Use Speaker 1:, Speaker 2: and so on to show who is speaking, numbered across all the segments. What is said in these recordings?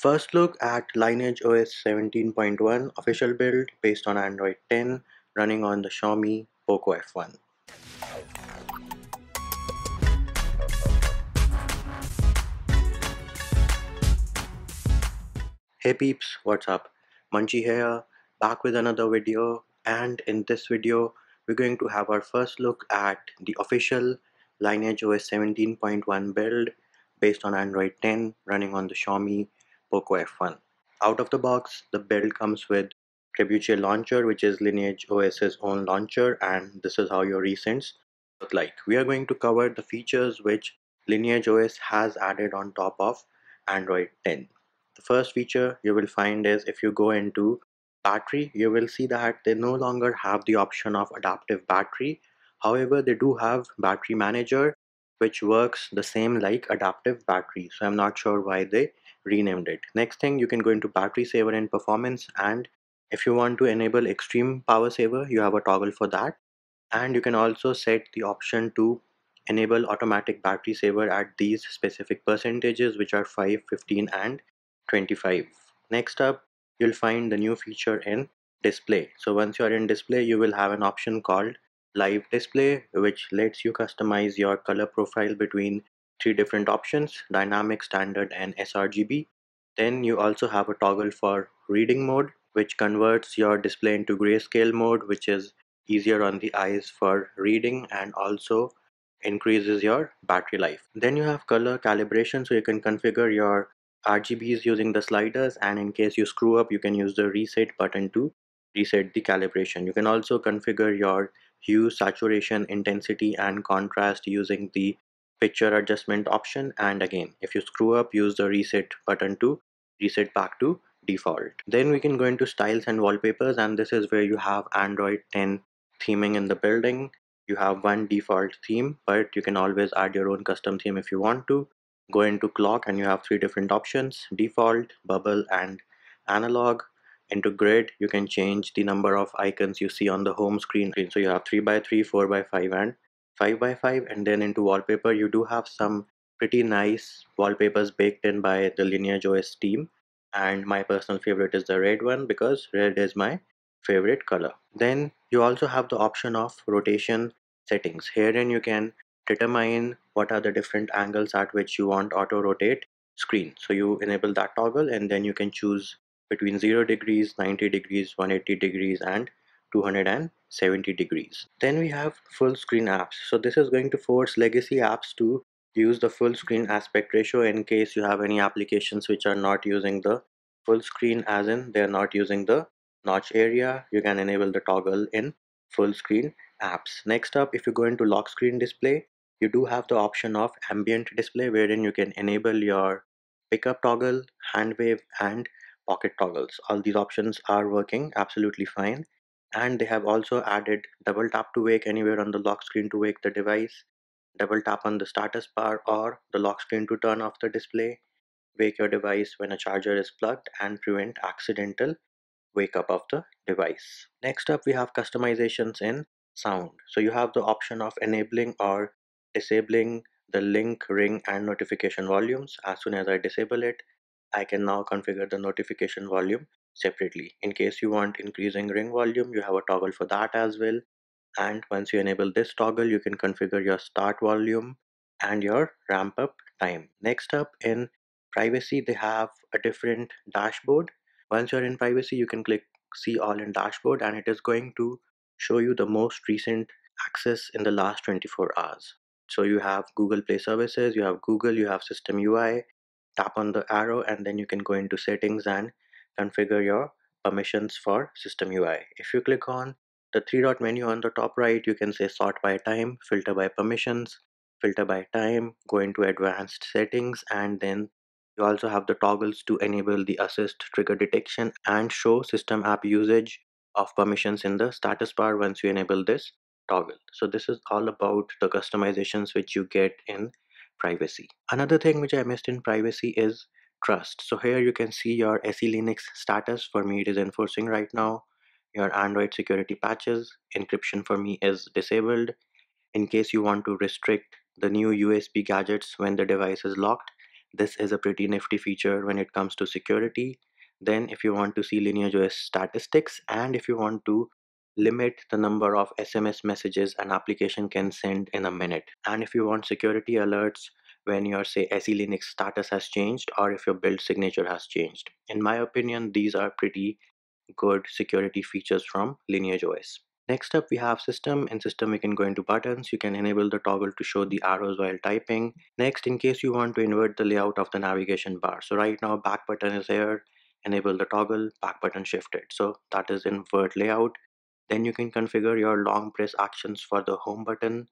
Speaker 1: First look at Lineage OS 17.1 official build based on Android 10 running on the Xiaomi Poco F1. Hey peeps, what's up? Munchy here, back with another video and in this video we're going to have our first look at the official Lineage OS 17.1 build based on Android 10 running on the Xiaomi Poco F1. Out of the box, the build comes with Trebuchet launcher, which is Lineage OS's own launcher, and this is how your recents look like. We are going to cover the features which Lineage OS has added on top of Android 10. The first feature you will find is if you go into battery, you will see that they no longer have the option of adaptive battery. However, they do have battery manager, which works the same like adaptive battery. So I'm not sure why they renamed it. Next thing you can go into battery saver and performance and if you want to enable extreme power saver you have a toggle for that and you can also set the option to enable automatic battery saver at these specific percentages which are 5, 15 and 25. Next up you'll find the new feature in display. So once you're in display you will have an option called live display which lets you customize your color profile between three different options dynamic standard and sRGB then you also have a toggle for reading mode which converts your display into grayscale mode which is easier on the eyes for reading and also increases your battery life. Then you have color calibration so you can configure your RGBs using the sliders and in case you screw up you can use the reset button to reset the calibration. You can also configure your hue saturation intensity and contrast using the picture adjustment option and again if you screw up use the reset button to reset back to default. Then we can go into styles and wallpapers and this is where you have android 10 theming in the building. You have one default theme but you can always add your own custom theme if you want to. Go into clock and you have three different options default bubble and analog. Into grid you can change the number of icons you see on the home screen. So you have 3 by 3 4 by 5 and 5 by 5 and then into wallpaper. You do have some pretty nice wallpapers baked in by the lineage os team. And my personal favorite is the red one because red is my favorite color. Then you also have the option of rotation settings. Herein you can determine what are the different angles at which you want auto rotate screen. So you enable that toggle and then you can choose between 0 degrees 90 degrees 180 degrees and 270 degrees. Then we have full screen apps. So this is going to force legacy apps to use the full screen aspect ratio in case you have any applications which are not using the full screen as in they're not using the notch area. You can enable the toggle in full screen apps. Next up, if you go into lock screen display, you do have the option of ambient display wherein you can enable your pickup toggle, hand wave and pocket toggles. All these options are working absolutely fine and they have also added double tap to wake anywhere on the lock screen to wake the device double tap on the status bar or the lock screen to turn off the display wake your device when a charger is plugged and prevent accidental wake up of the device. Next up we have customizations in sound. So you have the option of enabling or disabling the link ring and notification volumes. As soon as i disable it i can now configure the notification volume separately. In case you want increasing ring volume, you have a toggle for that as well. And once you enable this toggle, you can configure your start volume and your ramp up time. Next up in privacy, they have a different dashboard. Once you're in privacy, you can click see all in dashboard and it is going to show you the most recent access in the last 24 hours. So you have Google Play services, you have Google, you have system UI, tap on the arrow and then you can go into settings and configure your permissions for system UI. If you click on the three dot menu on the top right, you can say sort by time, filter by permissions, filter by time, go into advanced settings, and then you also have the toggles to enable the assist trigger detection and show system app usage of permissions in the status bar once you enable this toggle. So this is all about the customizations which you get in privacy. Another thing which I missed in privacy is trust. So here you can see your SE Linux status. For me, it is enforcing right now. Your Android security patches, encryption for me is disabled. In case you want to restrict the new USB gadgets when the device is locked, this is a pretty nifty feature when it comes to security then if you want to see lineage os statistics and if you want to limit the number of sms messages an application can send in a minute and if you want security alerts when your say SE Linux status has changed or if your build signature has changed. In my opinion, these are pretty good security features from Lineage OS. Next up, we have system. In system, we can go into buttons. You can enable the toggle to show the arrows while typing. Next, in case you want to invert the layout of the navigation bar. So right now, back button is here. Enable the toggle, back button shifted. So that is invert layout. Then you can configure your long press actions for the home button,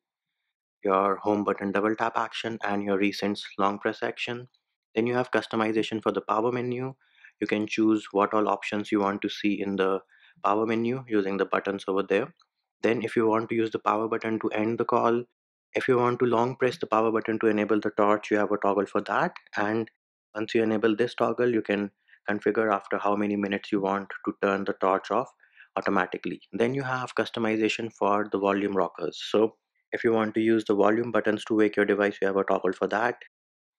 Speaker 1: your home button double tap action, and your recent long press action. Then you have customization for the power menu. You can choose what all options you want to see in the power menu using the buttons over there. Then if you want to use the power button to end the call, if you want to long press the power button to enable the torch, you have a toggle for that. And once you enable this toggle, you can configure after how many minutes you want to turn the torch off automatically. Then you have customization for the volume rockers. So if you want to use the volume buttons to wake your device, you have a toggle for that.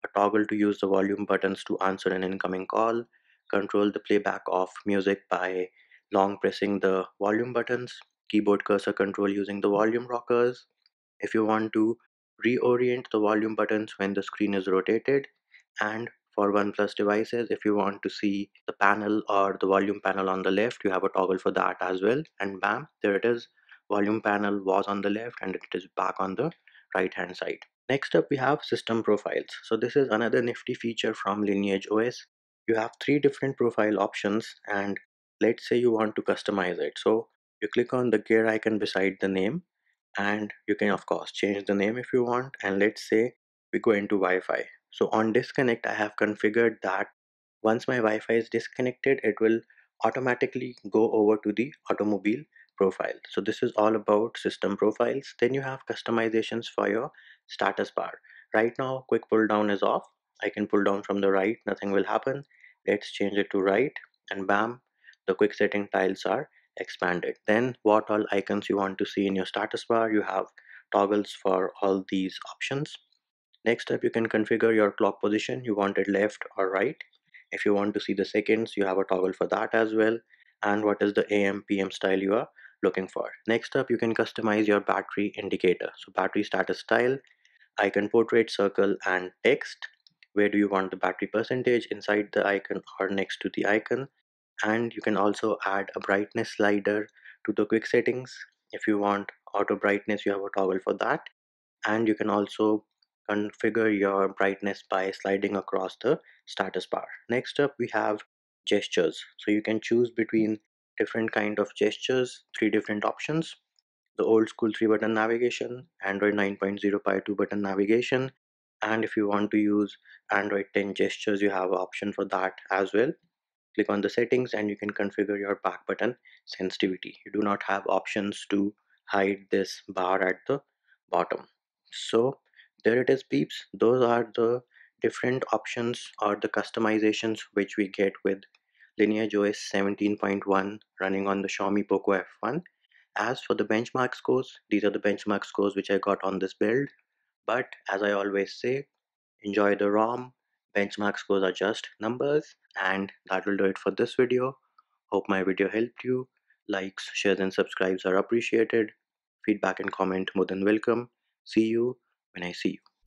Speaker 1: A toggle to use the volume buttons to answer an incoming call. Control the playback of music by long pressing the volume buttons, keyboard cursor control using the volume rockers. If you want to reorient the volume buttons when the screen is rotated and for OnePlus devices, if you want to see the panel or the volume panel on the left, you have a toggle for that as well. And bam, there it is. Volume panel was on the left and it is back on the right hand side. Next up, we have system profiles. So this is another nifty feature from Lineage OS. You have three different profile options and let's say you want to customize it so you click on the gear icon beside the name and you can of course change the name if you want and let's say we go into Wi-Fi so on disconnect I have configured that once my Wi-Fi is disconnected it will automatically go over to the automobile profile so this is all about system profiles then you have customizations for your status bar right now quick pull down is off I can pull down from the right nothing will happen let's change it to right and bam the quick setting tiles are expanded. Then what all icons you want to see in your status bar, you have toggles for all these options. Next up, you can configure your clock position. You want it left or right. If you want to see the seconds, you have a toggle for that as well. And what is the AM PM style you are looking for. Next up, you can customize your battery indicator. So battery status style, icon portrait, circle, and text. Where do you want the battery percentage inside the icon or next to the icon? and you can also add a brightness slider to the quick settings if you want auto brightness you have a toggle for that and you can also configure your brightness by sliding across the status bar next up we have gestures so you can choose between different kind of gestures three different options. The old school three button navigation android 9.0 pie 2 button navigation and if you want to use android 10 gestures you have an option for that as well. Click on the settings and you can configure your back button sensitivity. You do not have options to hide this bar at the bottom. So there it is peeps. Those are the different options or the customizations which we get with lineage os 17.1 running on the xiaomi poco f1 as for the benchmark scores these are the benchmark scores which i got on this build. But as i always say enjoy the rom. Benchmark scores are just numbers and that will do it for this video. Hope my video helped you. Likes shares and subscribes are appreciated. Feedback and comment more than welcome. See you when i see you